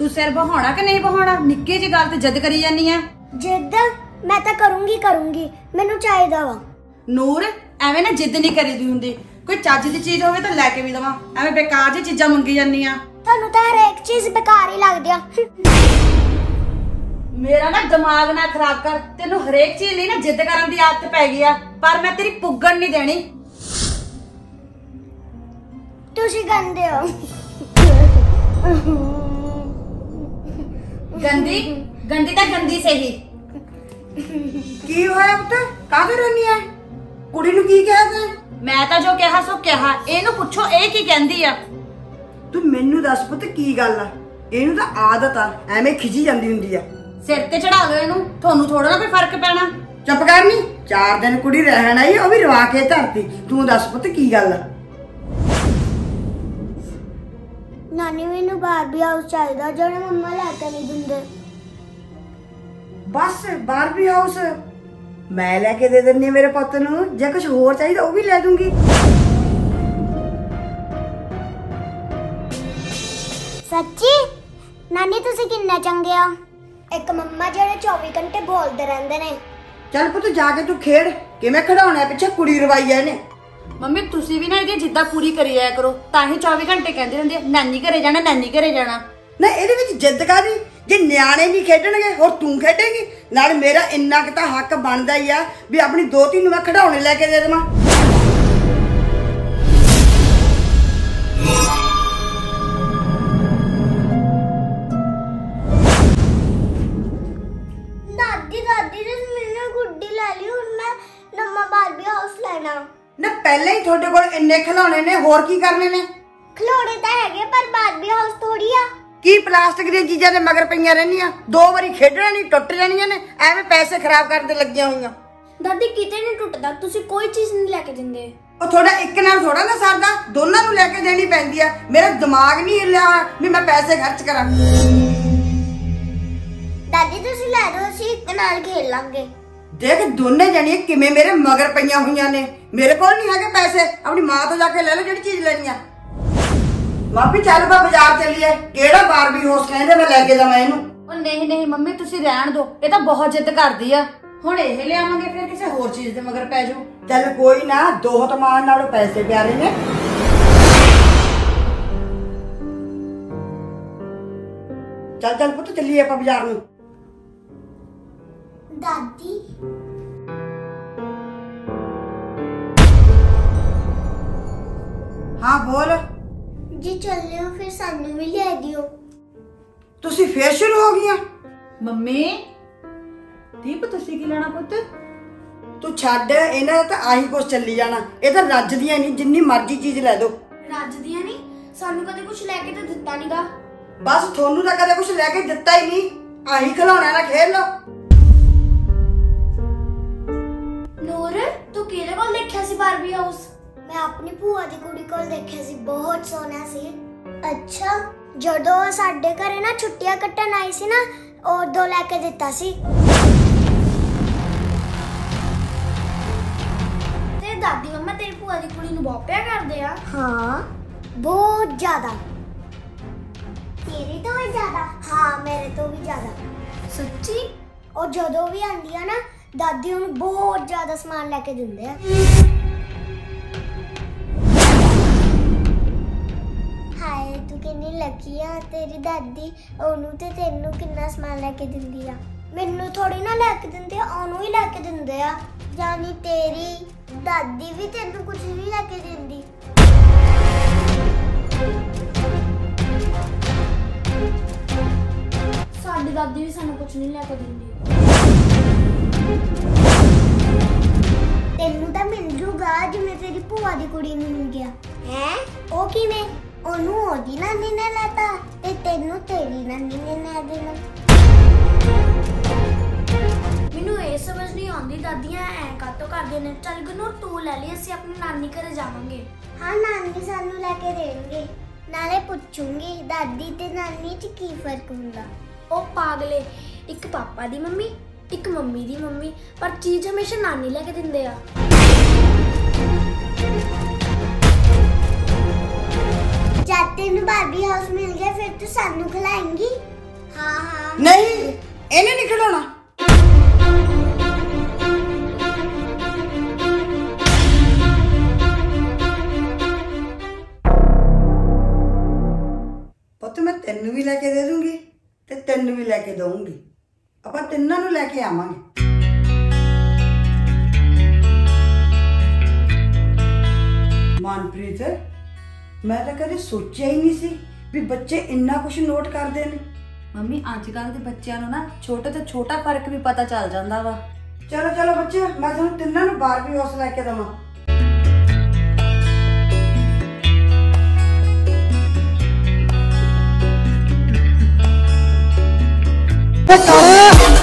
ਤੂੰ ਸਿਰ ਬਹਾਉਣਾ ਕਿ ਨਹੀਂ ਬਹਾਉਣਾ ਨਿੱਕੀ ਜਿਹੀ ਗੱਲ ਤੇ ਜਿੱਦ ਕਰੀ ਜਾਨੀ ਆ ਜਿੱਦ? ਮੈਂ ਤਾਂ ਕਰੂੰਗੀ ਕਰੂੰਗੀ। ਮੈਨੂੰ ਚਾਹੀਦਾ ਵਾ। ਨੂਰ ਐਵੇਂ ਨਾ ਜਿੱਦ ਨਹੀਂ ਕਰੀਦੀ ਹੁੰਦੀ। ਕੋਈ ਚੱਜ ਦੀ ਚੀਜ਼ ਹੋਵੇ ਤਾਂ ਲੈ ਕੇ ਵੀ ਦਵਾਂ। ਐਵੇਂ ਬੇਕਾਰ ਜਿਹੀ ਚੀਜ਼ਾਂ ਮੰਗੀ ਜਾਂਦੀ ਆ। ਤੁਹਾਨੂੰ ਤਾਂ ਹਰੇਕ ਚੀਜ਼ ਬੇਕਾਰ ਹੀ ਲੱਗਦੀ ਆ। ਮੇਰਾ ਨਾ ਦਿਮਾਗ ਨਾ ਖਰਾਬ ਕਰ। ਤੈਨੂੰ ਹਰੇਕ ਚੀਜ਼ ਲਈ ਨਾ ਜਿੱਦ ਕਰਨ ਦੀ ਆਦਤ ਪੈ ਗਈ ਆ। ਪਰ ਮੈਂ ਤੇਰੀ ਪੁੱਗਣ ਨਹੀਂ ਦੇਣੀ। ਤੁਸੀਂ ਗੰਦੇ ਹੋ। ਗੰਦੀ ਗੰਦੀ ਤਾਂ ਗੰਦੀ ਸਹੀ ਕੀ ਹੋਇਆ ਪੁੱਤ? ਕਾਹਦੇ ਰੋਣੀ ਐ? ਕੁੜੀ ਨੂੰ ਕੀ ਕਿਹਾ ਤੈਂ? ਮੈਂ ਤਾਂ ਜੋ ਕਿਹਾ ਸੋ ਕਿਹਾ। ਇਹਨੂੰ ਪੁੱਛੋ ਇਹ ਕੀ ਕਹਿੰਦੀ ਆ? ਤੂੰ ਮੈਨੂੰ ਦੱਸ ਪੁੱਤ ਕੀ ਗੱਲ ਆ? ਇਹਨੂੰ ਤਾਂ ਆਦਤ ਆ ਐਵੇਂ ਖਿਜੀ ਜਾਂਦੀ ਹੁੰਦੀ ਆ। ਸਿਰ ਤੇ ਚੜਾ ਲਓ ਇਹਨੂੰ। ਤੁਹਾਨੂੰ ਥੋੜਾ ਨਾ ਕੋਈ ਫ਼ਰਕ ਪੈਣਾ। ਚੁੱਪ ਕਰ ਨੀ। ਚਾਰ ਦਿਨ ਕੁੜੀ ਰਹਿਣ ਆਈ ਉਹ ਵੀ ਰਵਾ ਕੇ ਧਰਤੀ। ਤੂੰ ਦੱਸ ਪੁੱਤ ਕੀ ਗੱਲ ਆ? ਨਾਨੀ ਮੈਨੂੰ ਬਾਰਬੀ ਹਾਊਸ ਚਾਹੀਦਾ ਜਿਹੜਾ ਮੰਮਾ ਲੈ ਕੇ ਨਹੀਂ ਦਿੰਦੇ। ਬਸ ਬਾਰਬੀ ਹਾਊਸ ਮੈਂ ਲੈ ਕੇ ਦੇ ਦਿੰਨੀ ਆ ਮੇਰੇ ਪੁੱਤ ਨੂੰ ਜੇ ਕੁਝ ਹੋਰ ਚਾਹੀਦਾ ਉਹ ਵੀ ਲੈ ਦੂੰਗੀ। ਸੱਚੀ? ਨਾਨੀ ਤੁਸੀਂ ਕਿੰਨਾ ਚੰਗੇ ਹੋ। ਇੱਕ ਮੰਮਾ ਜਿਹੜੇ 24 ਘੰਟੇ ਬੋਲਦੇ ਰਹਿੰਦੇ ਨੇ। ਚੱਲ ਪੁੱਤ ਜਾ ਕੇ ਤੂੰ ਖੇਡ ਕਿਵੇਂ ਖੜਾਉਣਾ ਪਿੱਛੇ ਕੁੜੀ ਰਵਾਈ ਐ ਇਹਨੇ। ਮੰਮੀ ਤੁਸੀਂ ਵੀ ਨਾ ਇਹਦੀ ਜਿੱਦਾਂ ਪੂਰੀ ਕਰੀ ਜਾਇਆ ਕਰੋ ਤਾਂ ਹੀ 24 ਘੰਟੇ ਕਹਿੰਦੇ ਹੁੰਦੇ ਆ, ਨਾਨੀ ਘਰੇ ਜਾਣਾ ਨਾਨੀ ਘਰੇ ਜਾਣਾ। ਨਾ ਇਹਦੇ ਵਿੱਚ ਜਿੱਦ ਕਾਦੀ ਜੇ ਨਿਆਣੇ ਨਹੀਂ ਖੇਡਣਗੇ ਹੋਰ ਤੂੰ ਖੇਡੇਂਗੀ? ਨਾਲ ਮੇਰਾ ਇੰਨਾ ਕੁ ਤਾਂ ਹੱਕ ਬਣਦਾ ਹੀ ਆ ਵੀ ਆਪਣੀ ਦੋਤੀ ਨੂੰ ਮੈਂ ਖਿਡੌਣੇ ਲੈ ਕੇ ਦੇ ਦੇਵਾਂ। ਨਾ ਪਹਿਲਾਂ ਹੀ ਤੁਹਾਡੇ ਕੋਲ ਇੰਨੇ ਖਿਡੌਣੇ ਨੇ ਹੋਰ ਕੀ ਕਰਨੇ ਨੇ? ਖਿਡੌਣੇ ਤਾਂ ਹੈਗੇ ਪਰ ਬਾਰਬੀ ਹਾਊਸ ਥੋੜੀ ਆ। ਕੀ ਪਲਾਸਟਿਕ ਦੀਆਂ ਚੀਜ਼ਾਂ ਦੇ ਮਗਰ ਪਈਆਂ ਰਹਿੰਦੀਆਂ? ਦੋ ਵਾਰੀ ਖੇਡਣਾ ਨਹੀਂ ਟੁੱਟ ਜਾਣੀਆਂ ਨੇ ਐਵੇਂ ਪੈਸੇ ਖਰਾਬ ਕਰਨ ਲੱਗੀਆਂ ਹੋਈਆਂ। ਦਾਦੀ ਕਿਤੇ ਨਹੀਂ ਟੁੱਟਦਾ ਤੁਸੀਂ ਕੋਈ ਚੀਜ਼ ਨਹੀਂ ਲੈ ਕੇ ਦਿੰਦੇ। ਉਹ ਥੋੜਾ ਇੱਕ ਨਾਲ ਥੋੜਾ ਨਾ ਸਰਦਾ ਦੋਨਾਂ ਨੂੰ ਲੈ ਕੇ ਦੇਣੀ ਪੈਂਦੀ ਆ। ਮੇਰਾ ਦਿਮਾਗ ਨਹੀਂ ਹਿੱਲਿਆ ਹੋਇਆ ਵੀ ਮੈਂ ਪੈਸੇ ਖਰਚ ਕਰਾਂ। ਦਾਦੀ ਤੁਸੀਂ ਲੈ ਦਿਓ ਅਸੀਂ ਇੱਕ ਨਾਲ ਖੇਡ ਲਾਂਗੇ। ਦੇਖ ਦੋਨੇ ਜਣੀਆਂ ਕਿਵੇਂ ਮੇਰੇ ਮਗਰ ਪਈਆਂ ਹੋਈਆਂ ਨੇ। ਮੇਰੇ ਕੋਲ ਨਹੀਂ ਹੈਗੇ ਪੈਸੇ। ਆਪਣੀ ਮਾਂ ਤੋਂ ਜਾ ਕੇ ਲੈ ਲੈ ਜਿਹੜੀ ਚੀਜ਼ ਲੈਣੀ ਆ। ਮਾਪੀ ਚੱਲ ਬਾ ਬਾਜ਼ਾਰ ਚੱਲੀਏ। ਕਿਹੜਾ ਬਾਰਬੀ ਹਾਊਸ ਕਹਿੰਦੇ ਮੈਂ ਲੈ ਕੇ ਜਾਵਾਂ ਇਹਨੂੰ। ਉਹ ਨਹੀਂ ਨਹੀਂ ਮੰਮੀ ਤੁਸੀਂ ਰਹਿਣ ਦਿਓ। ਇਹ ਤਾਂ ਬਹੁਤ ਜਿੱਦ ਕਰਦੀ ਆ। ਹੁਣ ਇਹ ਲਿਆਵਾਂਗੇ ਫਿਰ ਕਿਸੇ ਹੋਰ ਚੀਜ਼ ਦੇ ਮਗਰ ਪੈ ਜਾਓ ਚੱਲ ਕੋਈ ਨਾ ਦੋਹਤ ਮਾਨ ਨਾਲੋਂ ਪੈਸੇ ਪਿਆਰੇ ਨੇ। ਚੱਲ ਚੱਲ ਪੁੱਤ ਚੱਲੀਏ ਆਪਾਂ ਬਾਜ਼ਾਰ ਨੂੰ। ਦਾਦੀ। ਹਾਂ ਬੋਲ। ਜੀ ਚੱਲਿਓ ਫਿਰ ਸਾਨੂੰ ਵੀ ਲੈ ਦਿਓ। ਤੁਸੀਂ ਫੇਰ ਸ਼ੁਰੂ ਹੋ ਗਈਆਂ? ਮੰਮੀ ਦੀਪ ਤੁਸੀਂ ਕੀ ਲੈਣਾ ਪੁੱਤ? ਤੂੰ ਛੱਡ ਇਹਨਾਂ ਦਾ ਤਾਂ ਆਹੀ ਕੁਛ ਚੱਲੀ ਜਾਣਾ। ਇਹ ਤਾਂ ਰੱਜਦੀਆਂ ਨਹੀਂ ਜਿੰਨੀ ਮਰਜ਼ੀ ਚੀਜ਼ ਲੈ ਦੋ। ਰੱਜਦੀਆਂ ਨਹੀਂ? ਸਾਨੂੰ ਕਦੇ ਕੁਝ ਲੈ ਕੇ ਤਾਂ ਦਿੱਤਾ ਨਹੀਂਗਾ ਬਸ ਤੁਹਾਨੂੰ ਤਾਂ ਕਦੇ ਕੁਛ ਲੈ ਕੇ ਦਿੱਤਾ ਹੀ ਨਹੀਂ। ਆਹੀ ਖਿਡੌਣਿਆਂ ਨਾਲ ਖੇਡ ਲਓ। ਕਿਹਦੇ ਕੋਲ ਦੇਖਿਆ ਸੀ ਬਾਰਬੀ ਹਾਊਸ ਮੈਂ ਆਪਣੀ ਭੂਆ ਦੀ ਕੁੜੀ ਕੋਲ ਦੇਖਿਆ ਸੀ ਬਹੁਤ ਸੋਹਣਾ ਸੀ। ਅੱਛਾ ਜਦੋਂ ਉਹ ਸਾਡੇ ਘਰੇ ਨਾ ਛੁੱਟੀਆਂ ਕੱਟਣ ਆਈ ਸੀ ਨਾ ਉਦੋਂ ਲੈ ਕੇ ਦਿੱਤਾ ਸੀ। ਤੇ ਦਾਦੀ ਮੰਮਾ ਤੇਰੀ ਭੂਆ ਦੀ ਕੁੜੀ ਨੂੰ ਬਹੁਤ ਪਿਆਰ ਕਰਦੇ ਆ। ਹਾਂ ਬਹੁਤ ਜ਼ਿਆਦਾ। ਤੇਰੇ ਤੋਂ ਵੀ ਜ਼ਿਆਦਾ? ਹਾਂ ਮੇਰੇ ਤੋਂ ਵੀ ਜ਼ਿਆਦਾ। ਸੱਚੀ? ਉਹ ਜਦੋਂ ਵੀ ਆਂਦੀ ਆ ਨਾ ਦਾਦੀ ਉਹਨੂੰ ਬਹੁਤ ਜ਼ਿਆਦਾ ਸਮਾਨ ਲੈ ਕੇ ਦਿੰਦੇ ਆ। ਹਾਏ, ਤੂੰ ਕਿੰਨੀ ਲੱਕੀ ਆ, ਤੇਰੀ ਦਾਦੀ ਉਹਨੂੰ ਤੇ ਤੈਨੂੰ ਕਿੰਨਾ ਸਮਾਨ ਲੈ ਕੇ ਦਿੰਦੀ ਆ। ਮੈਨੂੰ ਥੋੜੀ ਨਾ ਲੈ ਕੇ ਦਿੰਦੇ ਆ ਉਹਨੂੰ ਹੀ ਲੈ ਕੇ ਦਿੰਦੇ ਆ। ਜਾਨੀ ਤੇਰੀ ਦਾਦੀ ਵੀ ਤੈਨੂੰ ਕੁਝ ਨਹੀਂ ਲੈ ਕੇ ਦਿੰਦੀ। ਸਾਡੀ ਦਾਦੀ ਵੀ ਸਾਨੂੰ ਕੁਝ ਨਹੀਂ ਲੈ ਕੇ ਦਿੰਦੀ। ਤੈਨੂੰ ਤਾਂ ਮਿਲ ਜੂਗਾ ਜਿਵੇਂ ਤੇਰੀ ਭੂਆ ਦੀ ਕੁੜੀ ਨੂੰ ਮਿਲ ਗਿਆ। ਹੈ? ਉਹ ਕਿਵੇਂ? ਉਹਨੂੰ ਉਹਦੀ ਨਾਨੀ ਨੇ ਲੈਤਾ ਤੇ ਤੈਨੂੰ ਤੇਰੀ ਨਾਨੀ ਨੇ ਲੈ ਦੇਣਾ। ਮੈਨੂੰ ਇਹ ਸਮਝ ਨਹੀਂ ਆਉਂਦੀ ਦਾਦੀਆਂ ਐ ਕਾਤੋਂ ਕਰਦੀਆਂ ਨੇ? ਚੱਲ ਗਨੂ ਤੂੰ ਲੈ ਲਈ ਅਸੀਂ ਆਪਣੀ ਨਾਨੀ ਘਰੇ ਜਾਵਾਂਗੇ। ਹਾਂ ਨਾਨੀ ਸਾਨੂੰ ਲੈ ਕੇ ਦੇਣਗੇ। ਨਾਲੇ ਪੁੱਛੂੰਗੀ ਦਾਦੀ ਤੇ ਨਾਨੀ 'ਚ ਕੀ ਫ਼ਰਕ ਹੁੰਦਾ? ਉਹ ਪਾਗਲੇ ਇੱਕ ਪਾਪਾ ਦੀ ਮੰਮੀ ਇੱਕ ਮੰਮੀ ਦੀ ਮੰਮੀ ਪਰ ਚੀਜ਼ ਹਮੇਸ਼ਾ ਨਾਨੀ ਲੈ ਕੇ ਦਿੰਦੇ ਆ। ਜਦ ਤੈਨੂੰ ਬਾਰਬੀ ਹਾਊਸ ਮਿਲ ਗਿਆ ਫਿਰ ਤੂੰ ਸਾਨੂੰ ਖਿਲਾਏਂਗੀ? ਨਹੀਂ ਇਹਨੇ ਨਹੀਂ ਖਿਡਾਉਣਾ ਪੁੱਤ ਮੈਂ ਤੈਨੂੰ ਵੀ ਲੈ ਕੇ ਦੇ ਦੂੰਗੀ ਤੇ ਤੈਨੂੰ ਵੀ ਲੈ ਕੇ ਦਊਂਗੀ। ਆਪਾਂ ਤਿੰਨਾਂ ਨੂੰ ਲੈ ਕੇ ਆਵਾਂਗੇ। ਮਨਪ੍ਰੀਤ ਮੈਂ ਤਾਂ ਕਦੇ ਸੋਚਿਆ ਹੀ ਨਹੀਂ ਸੀ ਵੀ ਬੱਚੇ ਇੰਨਾ ਕੁਝ ਨੋਟ ਕਰਦੇ ਨੇ। ਮੰਮੀ ਅੱਜ ਕੱਲ ਦੇ ਬੱਚਿਆਂ ਨੂੰ ਨਾ ਛੋਟੇ ਤੋਂ ਛੋਟਾ ਫ਼ਰਕ ਵੀ ਪਤਾ ਚੱਲ ਜਾਂਦਾ ਵਾ। ਚਲੋ ਚਲੋ ਬੱਚੇ ਮੈਂ ਤੁਹਾਨੂੰ ਤਿੰਨਾਂ ਨੂੰ ਬਾਰਬੀ ਹਾਊਸ ਲੈ ਕੇ ਦਵਾਂ। Let's go.